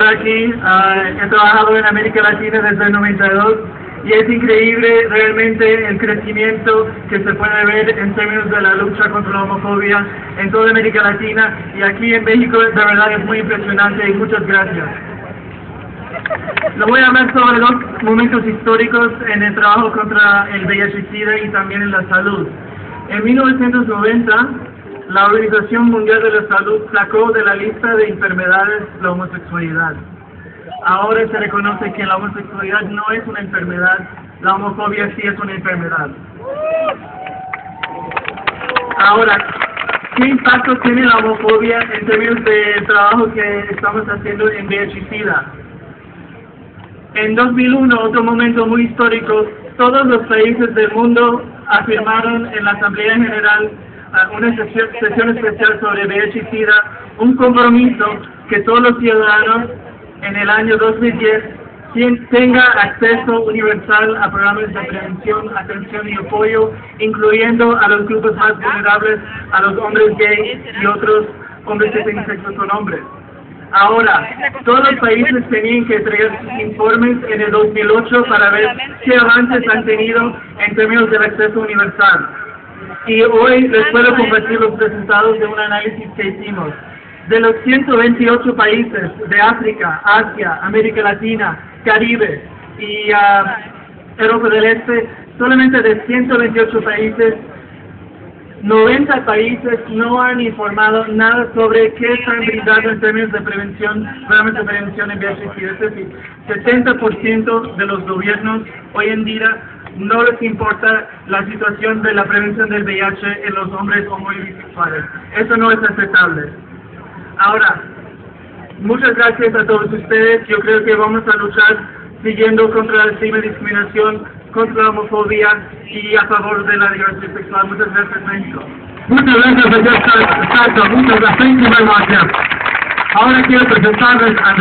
aquí, uh, he trabajado en América Latina desde el 92 y es increíble realmente el crecimiento que se puede ver en términos de la lucha contra la homofobia en toda América Latina y aquí en México de verdad es muy impresionante y muchas gracias. Le voy a hablar sobre dos momentos históricos en el trabajo contra el VIH-Sida y también en la salud. En 1990, la Organización Mundial de la Salud sacó de la lista de enfermedades la homosexualidad. Ahora se reconoce que la homosexualidad no es una enfermedad, la homofobia sí es una enfermedad. Ahora, ¿qué impacto tiene la homofobia en términos del trabajo que estamos haciendo en VIH-Sida? En 2001, otro momento muy histórico, todos los países del mundo afirmaron en la Asamblea General una sesión, especial sobre VIH y SIDA, un compromiso que todos los ciudadanos en el año 2010 tenga acceso universal a programas de prevención, atención y apoyo, incluyendo a los grupos más vulnerables, a los hombres gays y otros hombres que tienen sexo con hombres. Ahora, todos los países tenían que entregar informes en el 2008 para ver qué avances han tenido en términos del acceso universal y hoy les puedo compartir los resultados de un análisis que hicimos. De los 128 países de África, Asia, América Latina, Caribe y ah, Europa del Este, solamente de 128 países, 90 países no han informado nada sobre qué están brindando en términos de prevención, programas de prevención en VIH. Es decir, 70% de los gobiernos hoy en día no les importa la situación de la prevención del VIH en los hombres homosexuales. Eso no es aceptable. Ahora, muchas gracias a todos ustedes. Yo creo que vamos a luchar siguiendo contra la discriminación, contra la homofobia y a favor de la diversidad sexual. Muchas gracias, México. Muchas gracias, señor gracias. Muchas gracias. Ahora quiero presentarles al